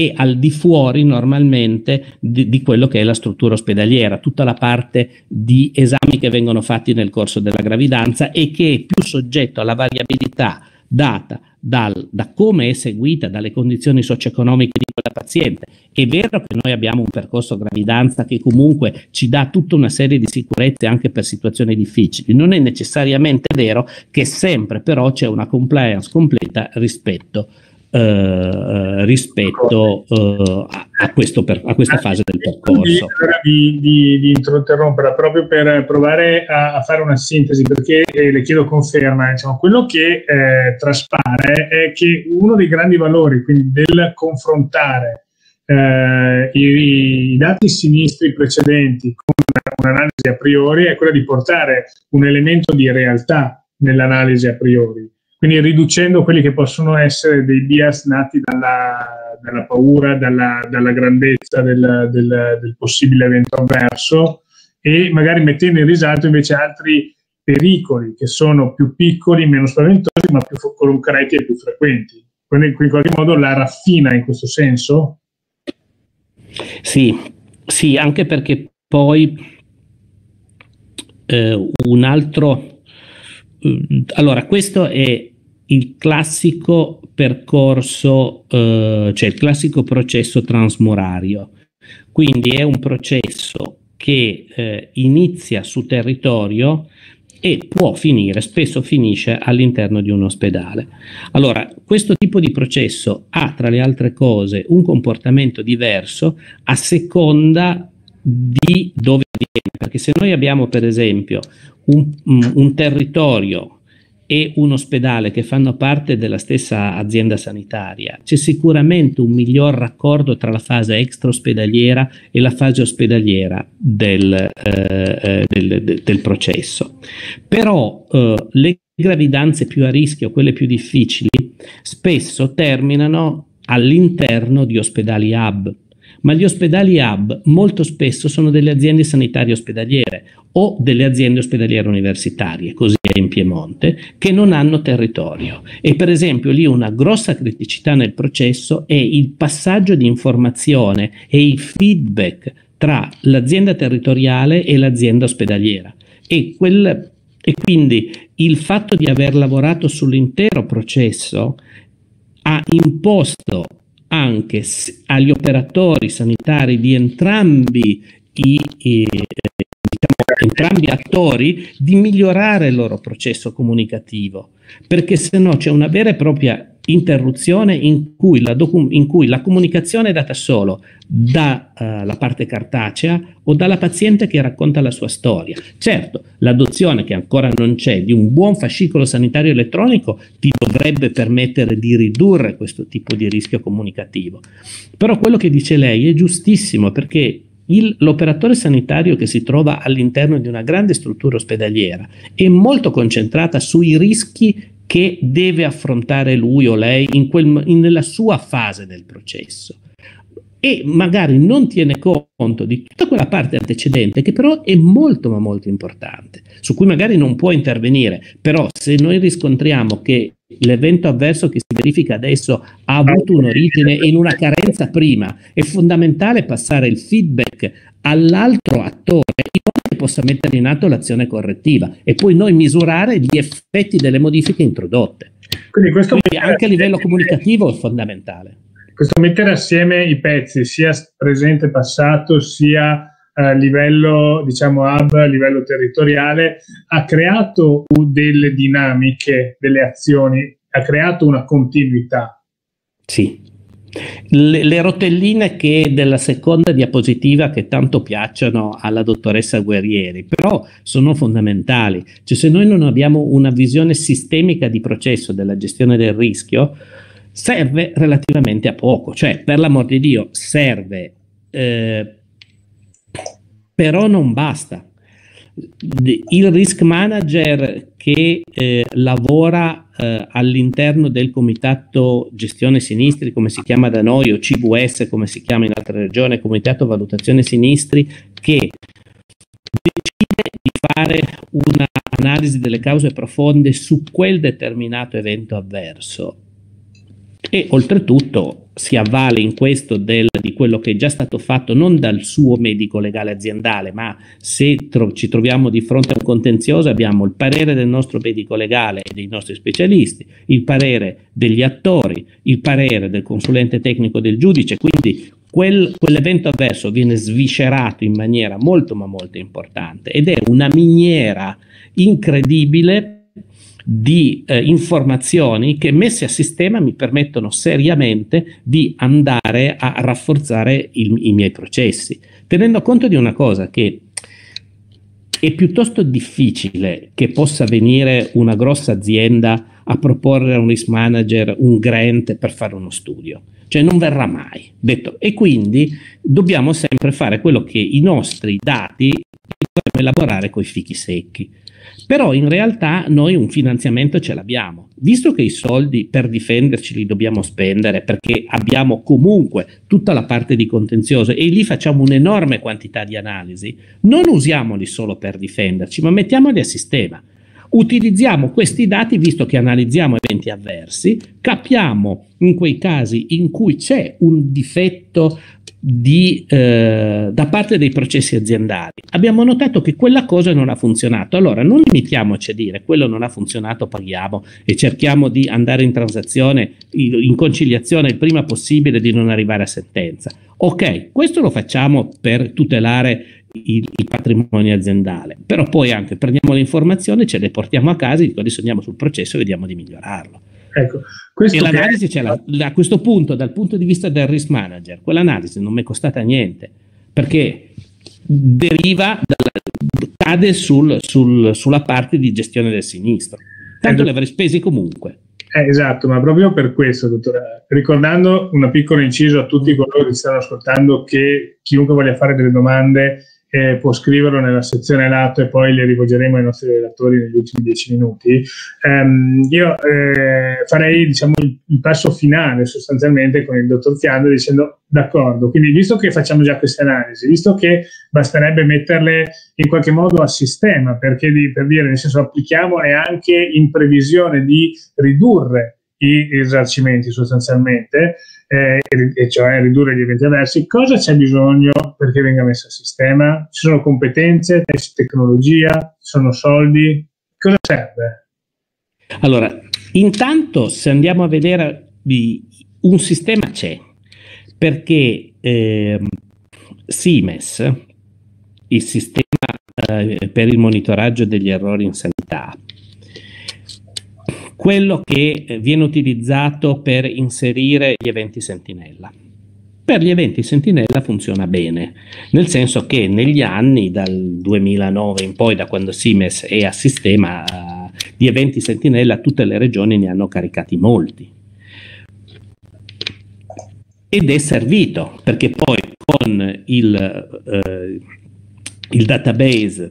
e al di fuori normalmente di, di, quello che è la struttura ospedaliera, tutta la parte di esami che vengono fatti nel corso della gravidanza e che è più soggetto alla variabilità data dal, da come è seguita, dalle condizioni socio-economiche di quella paziente. È vero che noi abbiamo un percorso gravidanza che comunque ci dà tutta una serie di sicurezze anche per situazioni difficili, non è necessariamente vero che sempre però c'è una compliance completa rispetto eh, rispetto eh, a, per, a, questa fase del percorso. Di, di, di interromperla proprio per provare a, a fare una sintesi, perché eh, le chiedo conferma, diciamo, quello che eh, traspare è che uno dei grandi valori quindi del confrontare eh, i, i, dati sinistri precedenti con un'analisi a priori è quella di portare un elemento di realtà nell'analisi a priori quindi riducendo quelli che possono essere dei bias nati dalla, dalla paura, dalla, dalla grandezza del, del, del, possibile evento avverso e magari mettendo in risalto invece altri pericoli che sono più piccoli, meno spaventosi, ma più concreti e più frequenti. Quindi in qualche modo la raffina in questo senso? Sì, sì, anche perché poi eh, un altro... Eh, allora, questo è il classico percorso, eh, cioè il classico processo transmurario. Quindi è un processo che eh, inizia su territorio e può finire, spesso finisce all'interno di un ospedale. Allora, questo tipo di processo ha, tra le altre cose, un comportamento diverso a seconda di dove avviene, perché se noi abbiamo per esempio un, un territorio e un ospedale che fanno parte della stessa azienda sanitaria, c'è sicuramente un miglior raccordo tra la fase extraospedaliera e la fase ospedaliera del, eh, eh del, del, processo. Però eh, le gravidanze più a rischio, quelle più difficili, spesso terminano all'interno di ospedali hub ma gli ospedali hub molto spesso sono delle aziende sanitarie ospedaliere o delle aziende ospedaliere universitarie, così è in Piemonte, che non hanno territorio. E per esempio lì una grossa criticità nel processo è il passaggio di informazione e il feedback tra l'azienda territoriale e l'azienda ospedaliera. E, quel, e quindi il fatto di aver lavorato sull'intero processo ha imposto anche agli operatori sanitari di entrambi i, i diciamo, entrambi attori di migliorare il loro processo comunicativo, perché se no c'è una vera e propria interruzione in cui la, in cui la comunicazione è data solo dalla uh, parte cartacea o dalla paziente che racconta la sua storia. Certo, l'adozione che ancora non c'è di un buon fascicolo sanitario elettronico ti dovrebbe permettere di ridurre questo tipo di rischio comunicativo. Però quello che dice lei è giustissimo perché l'operatore sanitario che si trova all'interno di una grande struttura ospedaliera è molto concentrata sui rischi che deve affrontare lui o lei quel, nella sua fase del processo. E magari non tiene conto di tutta quella parte antecedente che però è molto ma molto importante, su cui magari non può intervenire, però se noi riscontriamo che l'evento avverso che si verifica adesso ha avuto un'origine in una carenza prima, è fondamentale passare il feedback all'altro attore possa mettere in atto l'azione correttiva e poi noi misurare gli effetti delle modifiche introdotte. Quindi, questo Quindi anche a livello comunicativo è fondamentale. Questo mettere assieme i pezzi, sia presente e passato, sia a livello diciamo hub, a livello territoriale, ha creato delle dinamiche, delle azioni, ha creato una continuità. Sì, le, le, rotelline che della seconda diapositiva che tanto piacciono alla dottoressa Guerrieri, però sono fondamentali. Cioè, se noi non abbiamo una visione sistemica di processo della gestione del rischio, serve relativamente a poco. Cioè, per l'amor di Dio, serve, eh, però non basta il risk manager che eh, lavora eh, all'interno del comitato gestione sinistri, come si chiama da noi, o CVS, come si chiama in altre regioni, comitato valutazione sinistri, che decide di fare un'analisi delle cause profonde su quel determinato evento avverso. E oltretutto si avvale in questo del, quello che è già stato fatto non dal suo medico legale aziendale, ma se tro- ci troviamo di fronte a un contenzioso abbiamo il parere del nostro medico legale e dei nostri specialisti, il parere degli attori, il parere del consulente tecnico del giudice, quindi quel, quell'evento avverso viene sviscerato in maniera molto ma molto importante ed è una miniera incredibile di eh, informazioni che messe a sistema mi permettono seriamente di andare a rafforzare il, i miei processi, tenendo conto di una cosa che è piuttosto difficile che possa venire una grossa azienda a proporre a un risk manager un grant per fare uno studio. Cioè non verrà mai detto. E quindi dobbiamo sempre fare quello che i nostri dati dobbiamo elaborare i fichi secchi. Però in realtà noi un finanziamento ce l'abbiamo. Visto che i soldi per difenderci li dobbiamo spendere perché abbiamo comunque tutta la parte di contenzioso e lì facciamo un'enorme quantità di analisi, non usiamoli solo per difenderci, ma mettiamoli a sistema. Utilizziamo questi dati visto che analizziamo eventi avversi, capiamo in quei casi in cui c'è un difetto di, eh, da parte dei processi aziendali. Abbiamo notato che quella cosa non ha funzionato. Allora non limitiamoci a dire quello non ha funzionato, paghiamo e cerchiamo di andare in transazione, in conciliazione il prima possibile di non arrivare a sentenza. Ok, questo lo facciamo per tutelare il, il, patrimonio aziendale, però poi anche prendiamo le informazioni, ce le portiamo a casa, risogniamo sul processo e vediamo di migliorarlo. Ecco, e l'analisi c'è la, a questo punto, dal punto di vista del risk manager, quell'analisi non mi è costata niente perché deriva, dalla, cade sul, sul, sulla parte di gestione del sinistro. Tanto eh, le avrei spesi comunque. Eh, esatto, ma proprio per questo, dottore, ricordando una piccola inciso a tutti coloro che stanno ascoltando che chiunque voglia fare delle domande eh, può scriverlo nella sezione lato e poi le rivolgeremo ai nostri relatori negli ultimi dieci minuti. Um, io eh, farei diciamo, il, il, passo finale sostanzialmente con il dottor Fiando dicendo d'accordo, quindi visto che facciamo già queste analisi, visto che basterebbe metterle in qualche modo a sistema, perché di, per dire, nel senso applichiamole anche in previsione di ridurre i risarcimenti sostanzialmente, eh, e cioè ridurre gli eventi avversi, cosa c'è bisogno perché venga messa a sistema? Ci sono competenze, tecnologia, ci sono soldi? Cosa serve? Allora, intanto se andiamo a vedere un sistema c'è, perché eh, Siemens, il sistema eh, per il monitoraggio degli errori in sanità, quello che eh, viene utilizzato per inserire gli eventi sentinella. Per gli eventi sentinella funziona bene, nel senso che negli anni, dal 2009 in poi, da quando Siemens è a sistema, di eventi sentinella tutte le regioni ne hanno caricati molti. Ed è servito, perché poi con il, uh, il database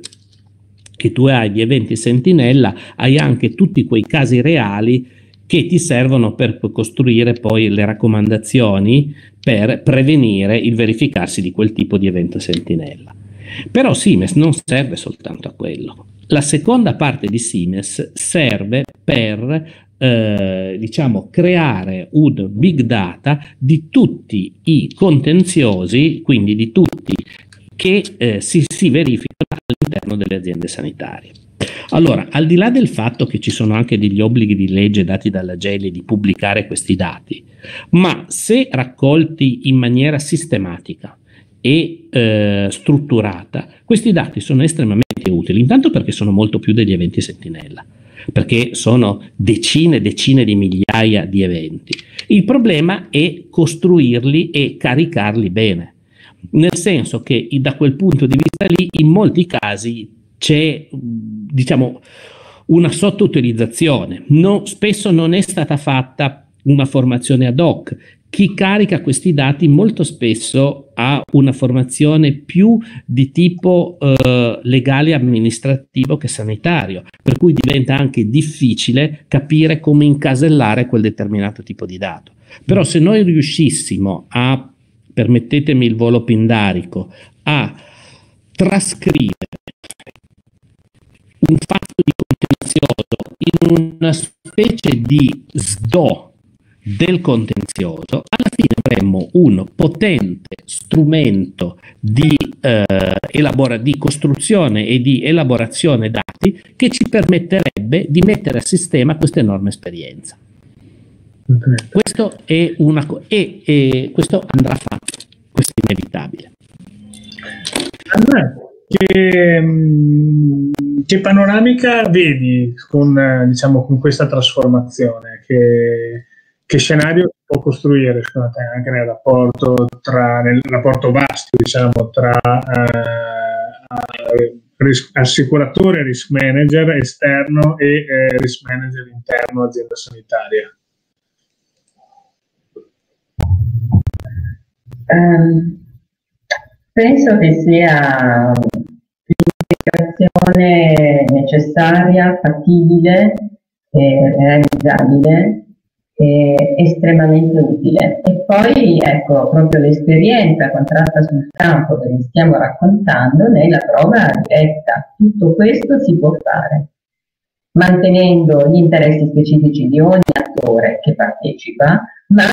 che tu hai di eventi sentinella, hai anche tutti quei casi reali che ti servono per costruire poi le raccomandazioni per prevenire il verificarsi di quel tipo di evento sentinella. Però Siemens non serve soltanto a quello. La seconda parte di Siemens serve per eh, diciamo, creare un big data di tutti i contenziosi, quindi di tutti che eh, si, si verificano all'interno delle aziende sanitarie. Allora, al di là del fatto che ci sono anche degli obblighi di legge dati dalla GELI di pubblicare questi dati, ma se raccolti in maniera sistematica e eh, strutturata, questi dati sono estremamente utili, intanto perché sono molto più degli eventi sentinella perché sono decine e decine di migliaia di eventi. Il problema è costruirli e caricarli bene, nel senso che da quel punto di vista lì in molti casi c'è diciamo una sottoutilizzazione, no, spesso non è stata fatta una formazione ad hoc chi carica questi dati molto spesso ha una formazione più di tipo eh, legale amministrativo che sanitario, per cui diventa anche difficile capire come incasellare quel determinato tipo di dato. Però se noi riuscissimo a, permettetemi il volo pindarico, a trascrivere un fatto di contenzioso in una specie di SDO del contenzioso, alla fine avremmo un potente strumento di, eh, elabora- di costruzione e di elaborazione dati che ci permetterebbe di mettere a sistema questa enorme esperienza. Questo, è una e, e questo andrà fatto, questo è inevitabile. Andrea, che, mm, che panoramica vedi con, diciamo, con questa trasformazione? Che, che scenario può costruire secondo te anche nel rapporto tra nel rapporto vasto diciamo tra eh, risk, assicuratore risk manager esterno e eh, risk manager interno azienda sanitaria um, penso che sia l'integrazione necessaria fattibile e realizzabile estremamente utile. E poi ecco proprio l'esperienza contratta sul campo che vi stiamo raccontando ne la prova diretta. Tutto questo si può fare mantenendo gli interessi specifici di ogni attore che partecipa, ma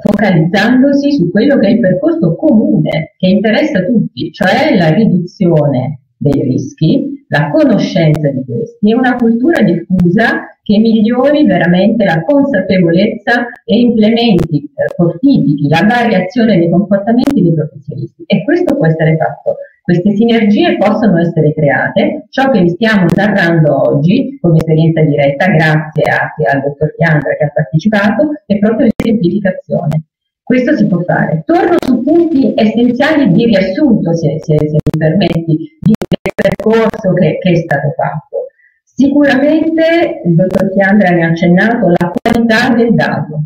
focalizzandosi su quello che è il percorso comune che interessa tutti, cioè la riduzione dei rischi, la conoscenza di questi e una cultura diffusa che migliori veramente la consapevolezza e implementi, eh, fortifichi la variazione dei comportamenti dei professionisti. E questo può essere fatto. Queste sinergie possono essere create. Ciò che vi stiamo narrando oggi, come esperienza diretta, grazie anche al dottor Chiandra che ha partecipato, è proprio l'esemplificazione. Questo si può fare. Torno su punti essenziali di riassunto, se, se, se mi permetti, di, percorso che, che è stato fatto. Sicuramente il dottor Chiandra ne ha accennato la qualità del dato,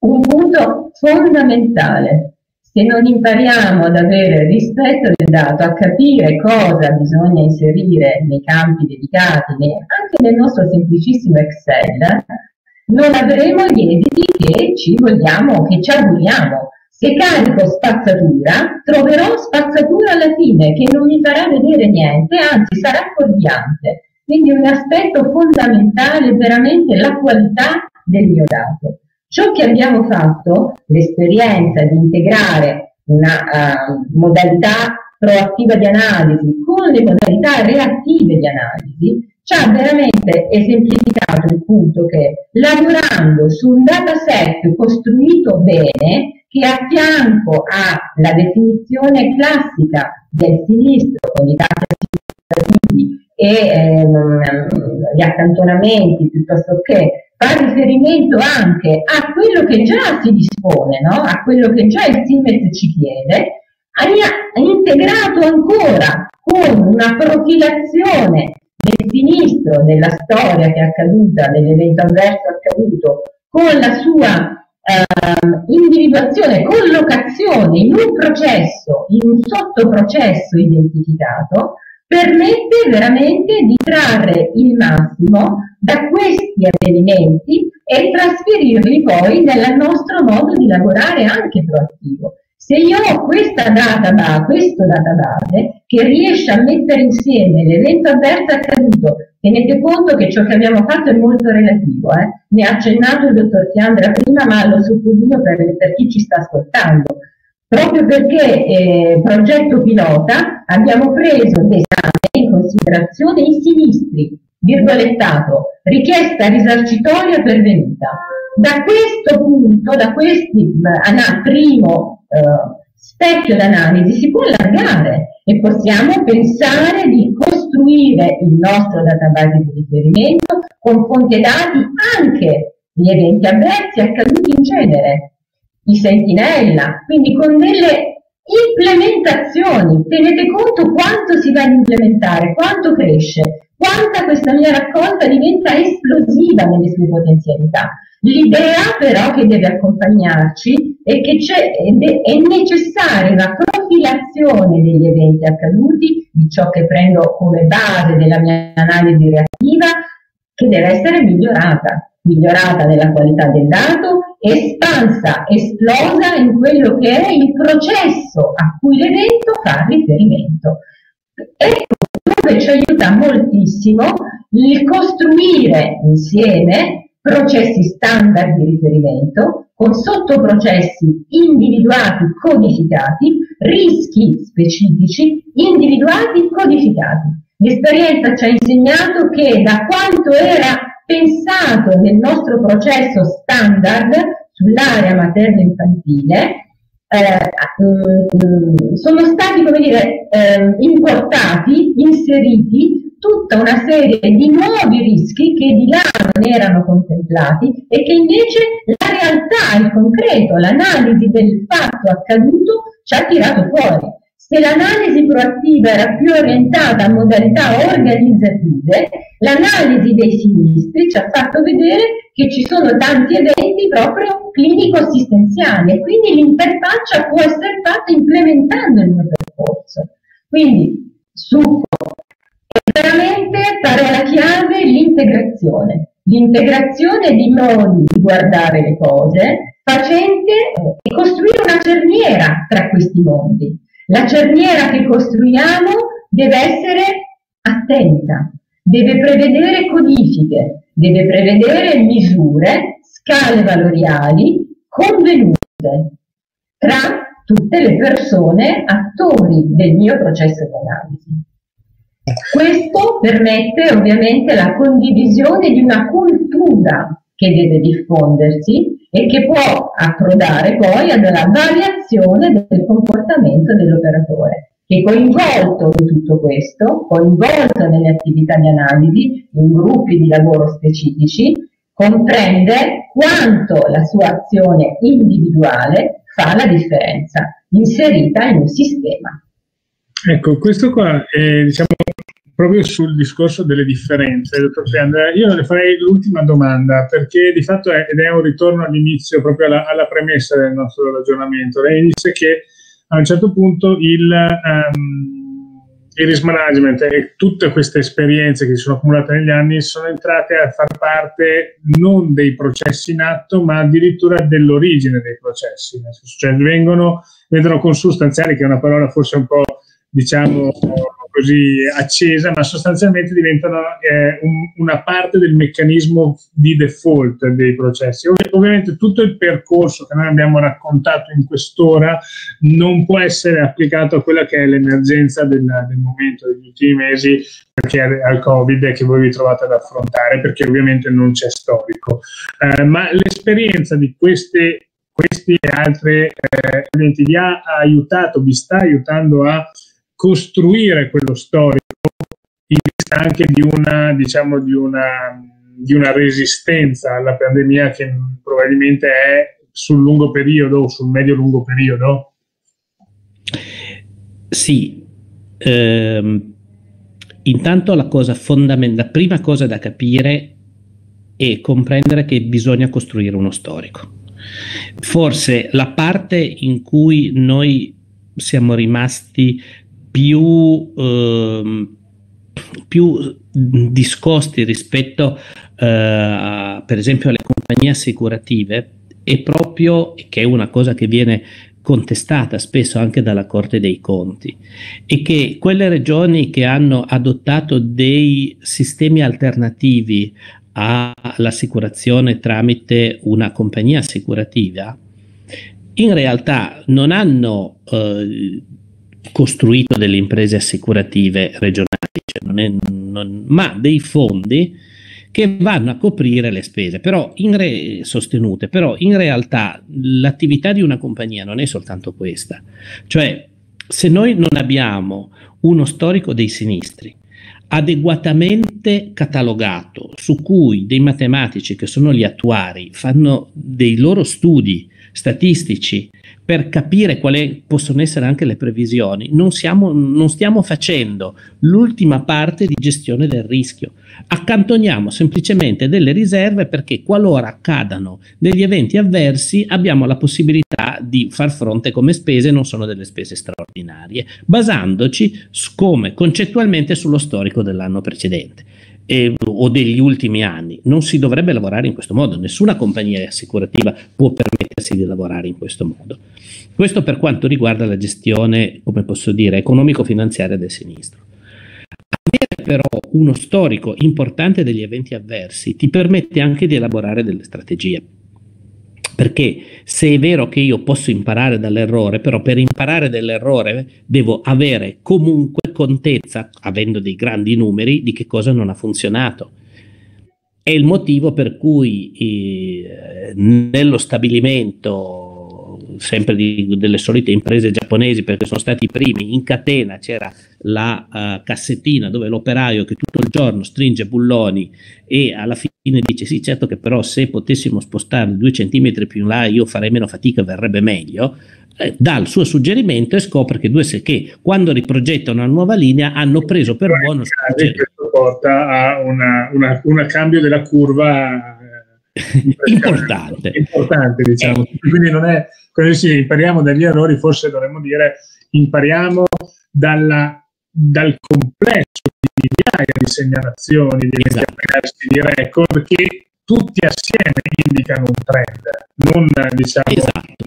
un punto fondamentale. Se non impariamo ad avere rispetto del dato, a capire cosa bisogna inserire nei campi dedicati, anche nel nostro semplicissimo Excel, non avremo gli esiti che ci vogliamo, che ci auguriamo. Se carico spazzatura, troverò spazzatura alla fine che non mi farà vedere niente, anzi sarà fuorviante. Quindi un aspetto fondamentale è veramente la qualità del mio dato. Ciò che abbiamo fatto, l'esperienza di integrare una uh, modalità proattiva di analisi con le modalità reattive di analisi, ci ha veramente esemplificato il punto che lavorando su un dataset costruito bene, che a fianco alla definizione classica del sinistro con i dati assicurativi e ehm, gli accantonamenti piuttosto che fa riferimento anche a quello che già si dispone, no? a quello che già il Siemens ci chiede, ha integrato ancora con una profilazione del sinistro della storia che è accaduta, dell'evento avverso accaduto, con la sua eh, individuazione, collocazione in un processo, in un sottoprocesso identificato, permette veramente di trarre il massimo da questi avvenimenti e trasferirli poi nel nostro modo di lavorare anche proattivo. Se io ho questa database, questo database che riesce a mettere insieme l'evento avverso accaduto, tenete conto che ciò che abbiamo fatto è molto relativo, eh? ne ha accennato il dottor Fiandra prima, ma lo sottolineo per, per chi ci sta ascoltando. Proprio perché eh, progetto pilota abbiamo preso l'esame in considerazione i sinistri, virgolettato, richiesta risarcitoria pervenuta. Da questo punto, da questo primo eh, specchio d'analisi, si può allargare e possiamo pensare di costruire il nostro database di riferimento con fonte dati anche gli eventi avversi accaduti in genere, i sentinella, quindi con delle implementazioni. Tenete conto quanto si va ad implementare, quanto cresce, quanta questa mia raccolta diventa esplosiva nelle sue potenzialità. L'idea però che deve accompagnarci è che è necessaria una profilazione degli eventi accaduti, di ciò che prendo come base della mia analisi reattiva, che deve essere migliorata, migliorata nella qualità del dato, espansa, esplosa in quello che è il processo a cui l'evento fa riferimento. Ecco dove ci aiuta moltissimo il costruire insieme processi standard di riferimento, con sottoprocessi individuati, codificati, rischi specifici individuati, codificati. L'esperienza ci ha insegnato che da quanto era pensato nel nostro processo standard sull'area materno-infantile, eh, mm, sono stati, come dire, eh, importati, inseriti tutta una serie di nuovi rischi che di là non erano contemplati e che invece la realtà, il concreto, l'analisi del fatto accaduto ci ha tirato fuori. Se l'analisi proattiva era più orientata a modalità organizzative, l'analisi dei sinistri ci ha fatto vedere che ci sono tanti eventi proprio clinico-assistenziali e quindi l'interfaccia può essere fatta implementando il mio percorso. Quindi, succo veramente parola chiave l'integrazione. L'integrazione di modi di guardare le cose facente e costruire una cerniera tra questi mondi. La cerniera che costruiamo deve essere attenta, deve prevedere codifiche, deve prevedere misure, scale valoriali convenute tra tutte le persone attori del mio processo di analisi. Questo permette ovviamente la condivisione di una cultura che deve diffondersi e che può approdare poi ad una variazione del comportamento dell'operatore, che coinvolto in tutto questo, coinvolto nelle attività di analisi, in gruppi di lavoro specifici, comprende quanto la sua azione individuale fa la differenza, inserita in un sistema. Ecco, questo qua è diciamo, proprio sul discorso delle differenze, dottor Fiandra. Io le farei l'ultima domanda perché di fatto è, ed è un ritorno all'inizio, proprio alla, alla, premessa del nostro ragionamento. Lei dice che a un certo punto il, um, il risk management e tutte queste esperienze che si sono accumulate negli anni sono entrate a far parte non dei processi in atto, ma addirittura dell'origine dei processi, cioè vengono, vengono consustanziali, che è una parola forse un po' diciamo così accesa, ma sostanzialmente diventano eh, un, una parte del meccanismo di default dei processi. Ov- ovviamente tutto il percorso che noi abbiamo raccontato in quest'ora non può essere applicato a quella che è l'emergenza del, del momento, degli ultimi mesi, perché al Covid che voi vi trovate ad affrontare, perché ovviamente non c'è storico. Eh, ma l'esperienza di queste questi e altri eh, eventi vi ha aiutato, vi sta aiutando a costruire quello storico in vista anche di una, diciamo, di una, di una resistenza alla pandemia che probabilmente è sul lungo periodo o sul medio-lungo periodo? Sì, ehm, intanto la cosa fondamentale, la prima cosa da capire è comprendere che bisogna costruire uno storico. Forse la parte in cui noi siamo rimasti più, ehm, più discosti rispetto eh, per esempio alle compagnie assicurative è proprio che è una cosa che viene contestata spesso anche dalla Corte dei Conti e che quelle regioni che hanno adottato dei sistemi alternativi all'assicurazione tramite una compagnia assicurativa in realtà non hanno eh, costruito delle imprese assicurative regionali, cioè non è, non, ma dei fondi che vanno a coprire le spese però re, sostenute, però in realtà l'attività di una compagnia non è soltanto questa, cioè se noi non abbiamo uno storico dei sinistri adeguatamente catalogato su cui dei matematici che sono gli attuari fanno dei loro studi statistici per capire quali possono essere anche le previsioni, non, siamo, non stiamo facendo l'ultima parte di gestione del rischio. Accantoniamo semplicemente delle riserve perché qualora accadano degli eventi avversi abbiamo la possibilità di far fronte come spese, non sono delle spese straordinarie, basandoci come concettualmente sullo storico dell'anno precedente eh, o degli ultimi anni. Non si dovrebbe lavorare in questo modo, nessuna compagnia assicurativa può permettersi di lavorare in questo modo. Questo per quanto riguarda la gestione, come posso dire, economico-finanziaria del sinistro. Avere però uno storico importante degli eventi avversi ti permette anche di elaborare delle strategie. Perché se è vero che io posso imparare dall'errore, però per imparare dall'errore devo avere comunque contezza, avendo dei grandi numeri, di che cosa non ha funzionato. È il motivo per cui eh, nello stabilimento sempre di, delle solite imprese giapponesi perché sono stati i primi, in catena c'era la uh, cassettina dove l'operaio che tutto il giorno stringe bulloni e alla fine dice sì certo che però se potessimo spostarli due centimetri più in là io farei meno fatica, verrebbe meglio, eh, dà il suo suggerimento e scopre che, due, che quando riprogetta una nuova linea hanno preso per buono questo porta a un cambio della curva importante. importante diciamo. Eh. Quindi non è, quando si impariamo dagli errori, forse dovremmo dire impariamo dalla, dal complesso di migliaia di segnalazioni, di esatto. di record che tutti assieme indicano un trend, non diciamo esatto.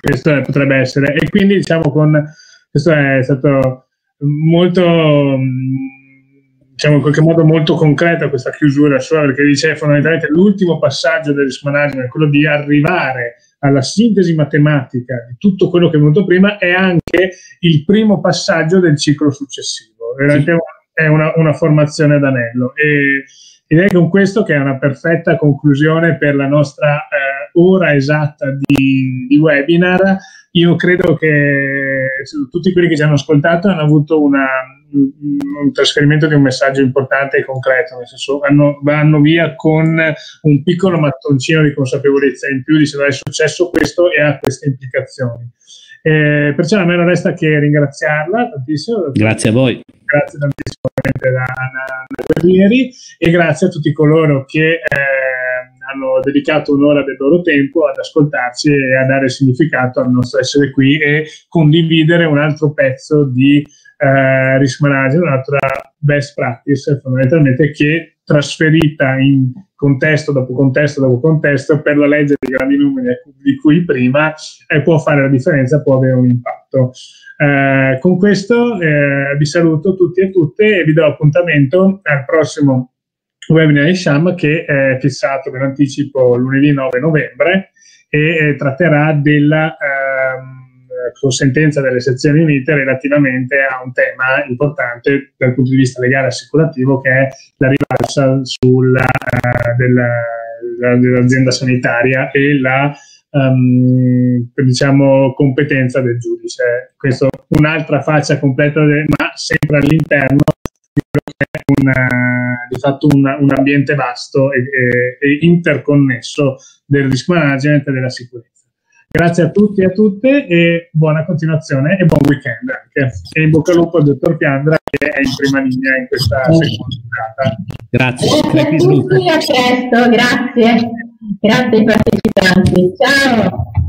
questo potrebbe essere. E quindi diciamo con questo è stato molto diciamo in qualche modo molto concreta questa chiusura sua perché dice fondamentalmente l'ultimo passaggio del risk management è quello di arrivare alla sintesi matematica di tutto quello che è venuto prima è anche il primo passaggio del ciclo successivo veramente sì. è una, una, formazione ad anello e direi con questo che è una perfetta conclusione per la nostra eh, ora esatta di, di webinar io credo che tutti quelli che ci hanno ascoltato hanno avuto una, un trasferimento di un messaggio importante e concreto, nel senso vanno, vanno via con un piccolo mattoncino di consapevolezza in più di se è successo questo e ha queste implicazioni. Eh, perciò a me non resta che ringraziarla tantissimo. Grazie a voi. Grazie tantissimo da Anna Guerrieri e grazie a tutti coloro che eh, hanno dedicato un'ora del loro tempo ad ascoltarci e a dare significato al nostro essere qui e condividere un altro pezzo di eh, risk management, un'altra best practice fondamentalmente che trasferita in contesto dopo contesto dopo contesto per la legge dei grandi numeri di cui prima eh, può fare la differenza, può avere un impatto. Eh, con questo eh, vi saluto tutti e tutte e vi do appuntamento al prossimo webinar di Sham che è fissato, ve anticipo, lunedì 9 novembre e tratterà della con sentenza delle sezioni unite relativamente a un tema importante dal punto di vista legale e assicurativo che è la rivalsa sulla, uh, della, dell'azienda sanitaria e la um, diciamo, competenza del giudice. Questa è un'altra faccia completa, de, ma sempre all'interno di quello che è una, di fatto un, un ambiente vasto e, e, e interconnesso del risk management e della sicurezza. Grazie a tutti e a tutte e buona continuazione e buon weekend anche. E in bocca al lupo al dottor Piandra che è in prima linea in questa seconda puntata. Grazie. Grazie a tutti, a presto, grazie. Grazie ai partecipanti. Ciao.